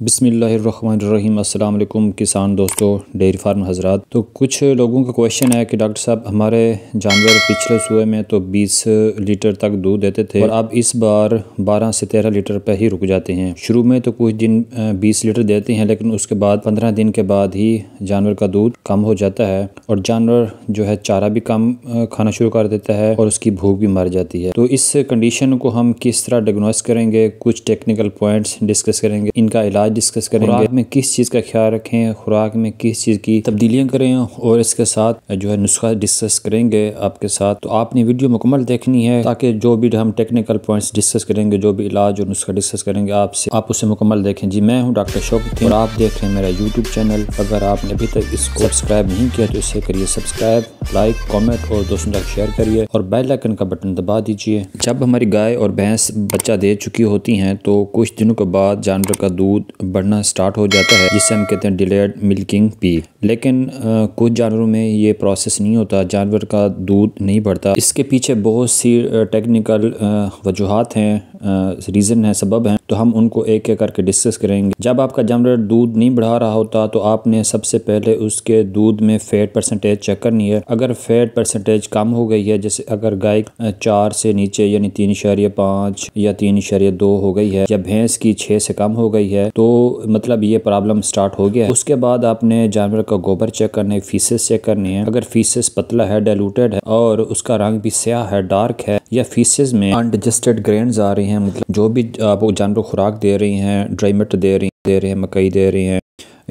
बिसमीम अल्लाम किसान दोस्तों, डेयरी फार्म हजरात। तो कुछ लोगों का क्वेश्चन है कि डॉक्टर साहब, हमारे जानवर पिछले सुबह में तो 20 लीटर तक दूध देते थे और अब इस बार 12 से 13 लीटर पर ही रुक जाते हैं। शुरू में तो कुछ दिन 20 लीटर देते हैं, लेकिन उसके बाद 15 दिन के बाद ही जानवर का दूध कम हो जाता है और जानवर जो है चारा भी कम खाना शुरू कर देता है और उसकी भूख भी मर जाती है। तो इस कंडीशन को हम किस तरह डिग्नोस करेंगे? कुछ टेक्निकल पॉइंट्स डिस्कस करेंगे। इनका इलाज डिस्कस करेंगे खुराक। में किस चीज़ का ख्याल रखें खुराक में किस चीज़ की तब्दीलियाँ करें और इसके साथ जो है नुस्खा डिस्कस करेंगे आपके साथ। तो आपने वीडियो मुकम्मल देखनी है ताकि जो भी हम टेक्निकल पॉइंट्स डिस्कस करेंगे जो भी इलाज और नुस्खा डिस्कस करेंगे आपसे आप उसे मुकम्मल देखें। जी मैं हूँ डॉक्टर शौकत और आप देख रहे हैं मेरा यूट्यूब चैनल अगर आपने अभी तक इसको सब्सक्राइब नहीं किया तो इसे करिए सब्सक्राइब लाइक कॉमेंट और दोस्तों तक शेयर करिए और बेल आइकन का बटन दबा दीजिए। जब हमारी गाय और भैंस बच्चा दे चुकी होती हैं तो कुछ दिनों के बाद जानवर का दूध बढ़ना स्टार्ट हो जाता है जिसे हम कहते हैं डिलेड मिल्किंग पी लेकिन कुछ जानवरों में ये प्रोसेस नहीं होता, जानवर का दूध नहीं बढ़ता। इसके पीछे बहुत सी टेक्निकल वजूहत हैं रीज़न है, सबब हैं। तो हम उनको एक एक करके डिस्कस करेंगे। जब आपका जानवर दूध नहीं बढ़ा रहा होता तो आपने सबसे पहले उसके दूध में फैट परसेंटेज चेक करनी है। अगर फैट परसेंटेज कम हो गई है, जैसे अगर गाय चार से नीचे, यानी तीन इशारिया पाँच या तीन इशारिया दो हो गई है, या भैंस की छः से कम हो गई है तो मतलब ये प्रॉब्लम स्टार्ट हो गया है। उसके बाद आपने जानवर का गोबर चेक करने फीसेस चेक करनी है। अगर फीसेस पतला है डायलूटेड है और उसका रंग भी स्याह है डार्क है या फीसेस में अनडजस्टेड ग्रेन आ रही हैं मतलब जो भी आप जानवर खुराक दे रही हैं ड्राई मट दे रही, दे रहे हैं, मकई दे रही हैं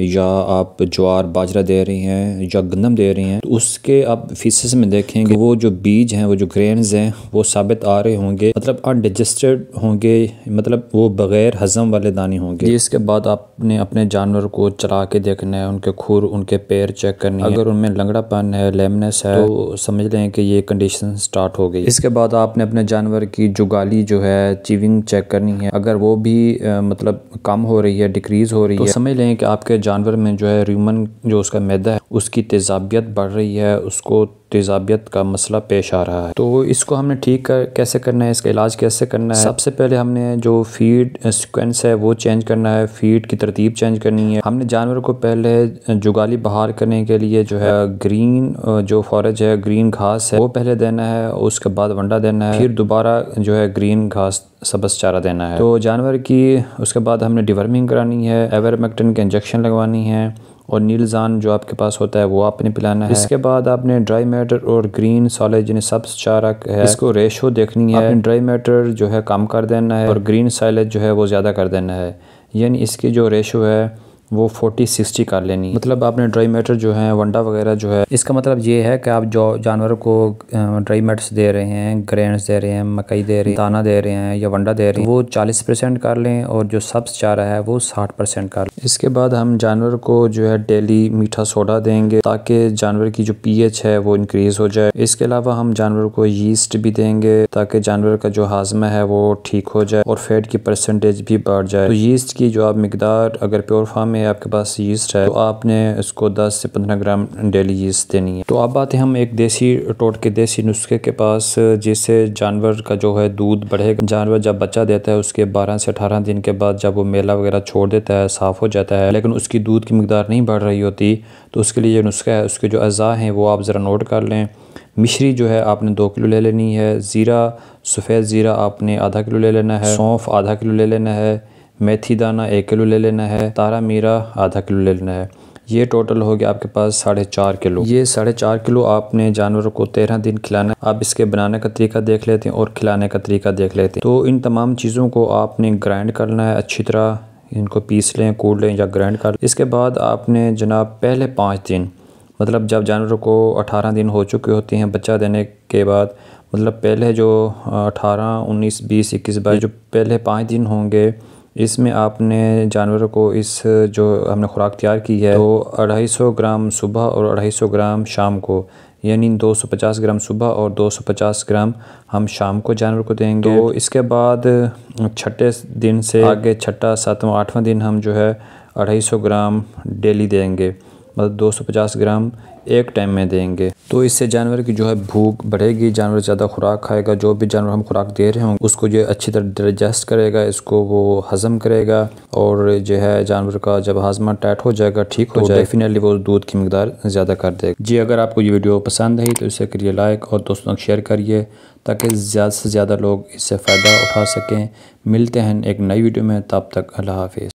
या आप ज्वार बाजरा दे रही हैं या गंदम दे रही हैं तो उसके आप फीसेस में देखेंगे वो जो बीज हैं वो जो ग्रेन्स हैं वो साबित आ रहे होंगे मतलब अनडिजस्टेड होंगे मतलब वो बग़ैर हज़म वाले दाने होंगे। इसके बाद आपने अपने जानवर को चला के देखना है उनके खुर उनके पैर चेक करने अगर उनमें लंगड़ापन है लेमनेस है तो समझ लें कि ये कंडीशन स्टार्ट हो गई। इसके बाद आपने अपने जानवर की जुगाली जो है चीविंग चेक करनी है। अगर वो भी आ, मतलब कम हो रही है डिक्रीज़ हो रही तो है तो समझ लें कि आपके जानवर में जो है र्यूमन जो उसका मैदा है, उसकी तेज़ाबियत बढ़ रही है, उसको तेज़ाबियत का मसला पेश आ रहा है। तो इसको हमने ठीक कर, कैसे करना है, इसका इलाज कैसे करना है? सबसे पहले हमने जो फ़ीड सिक्वेंस है, वो चेंज करना है। फ़ीड की तरतीब चेंज करनी है। हमने जानवर को पहले जुगाली बहार करने के लिए जो है ग्रीन जो फॉरेज है ग्रीन घास है, वो पहले देना है, उसके बाद वंडा देना है। फिर दोबारा जो है ग्रीन घास सबस चारा देना है। तो जानवर की, उसके बाद हमने डिवर्मिंग करानी है एवरमेक्टन के इंजेक्शन लगवानी है। और नीलजान जो आपके पास होता है वो आपने पिलाना है। इसके बाद आपने ड्राई मैटर और ग्रीन सॉलेज जिन्हें सब्स चारा है इसको रेशो देखनी है। आपने ड्राई मैटर जो है कम कर देना है और ग्रीन साइलेज जो है वो ज़्यादा कर देना है। यानी इसकी जो रेशो है वो फोर्टी सिक्सटी कर लेनी। मतलब आपने ड्राई मैटर जो है, वंडा वगैरह जो है, इसका मतलब ये है कि आप जो जानवर को ड्राई मैटर्स दे रहे हैं ग्रेन्स दे रहे हैं, मकई दे रहे हैं, दाना दे रहे हैं या वंडा दे रहे हैं, वो चालीस परसेंट कर लें और जो सब्स चारा है, वो साठ परसेंट कर लें। इसके बाद हम जानवर को जो है डेली मीठा सोडा देंगे ताकि जानवर की जो पीएच है, वो इंक्रीज हो जाए। इसके अलावा हम जानवर को यीस्ट भी देंगे ताकि जानवर का जो हाजमा है, वो ठीक हो जाए और फैट की परसेंटेज भी बढ़ जाए। तो यीस्ट की जो आप मकदार, अगर प्योर फार्म में आपके पास यीस्ट है तो आपने इसको 10 से 15 ग्राम डेली यीस्ट देनी है। तो अब आते हैं हम एक देसी टोट के देसी नुस्खे के पास, जिससे जानवर का जो है दूध बढ़ेगा। जानवर जब बच्चा देता है, उसके 12 से 18 दिन के बाद जब वो मेला वगैरह छोड़ देता है, साफ़ हो जाता है, लेकिन उसकी दूध की मकदार नहीं बढ़ रही होती तो उसके लिए जो नुस्खा है, उसके जो अज़ा हैं, वो आप ज़रा नोट कर लें। मिश्री जो है, आपने दो किलो ले लेनी है। ज़ीरा, सफ़ेद ज़ीरा आपने आधा किलो ले लेना है। सौंफ आधा किलो ले लेना है। मेथी दाना एक किलो ले लेना है, तारा मीरा आधा किलो ले लेना है। ये टोटल हो गया आपके पास साढ़े चार किलो। ये साढ़े चार किलो आपने जानवरों को तेरह दिन खिलाना आप इसके बनाने का तरीका देख लेते हैं और खिलाने का तरीका देख लेते हैं। तो इन तमाम चीज़ों को आपने ग्राइंड करना है अच्छी तरह। इनको पीस लें, कूट लें या ग्राइंड कर इसके बाद आपने जनाब पहले पाँच दिन मतलब जब जानवरों को अठारह दिन हो चुके होते हैं बच्चा देने के बाद मतलब पहले जो अठारह, उन्नीस, बीस, इक्कीस, बाईस, जो पहले पाँच दिन होंगे इसमें आपने जानवरों को इस जो हमने खुराक तैयार की है तो अढ़ाई सौ ग्राम सुबह और अढ़ाई सौ ग्राम शाम को यानी 250 ग्राम सुबह और 250 ग्राम हम शाम को जानवर को देंगे। तो इसके बाद छठे दिन से आगे छठा सातवां आठवां दिन हम जो है अढ़ाई सौ ग्राम डेली देंगे। मतलब 250 ग्राम एक टाइम में देंगे। तो इससे जानवर की जो है भूख बढ़ेगी जानवर ज़्यादा खुराक खाएगा जो भी जानवर हम खुराक दे रहे हों उसको जो अच्छी तरह डाइजेस्ट करेगा इसको वो हज़म करेगा और जो है जानवर का जब हाजमा टाइट हो जाएगा ठीक हो तो जाएगा। डेफिनेटली वो दूध की मकदार ज़्यादा कर देगा। जी अगर आपको ये वीडियो पसंद आई तो इसे करिए लाइक और दोस्तों तक शेयर करिए ताकि ज़्यादा से ज़्यादा लोग इससे फ़ायदा उठा सकें। मिलते हैं एक नई वीडियो में तब तक अल्लाह हाफिज़।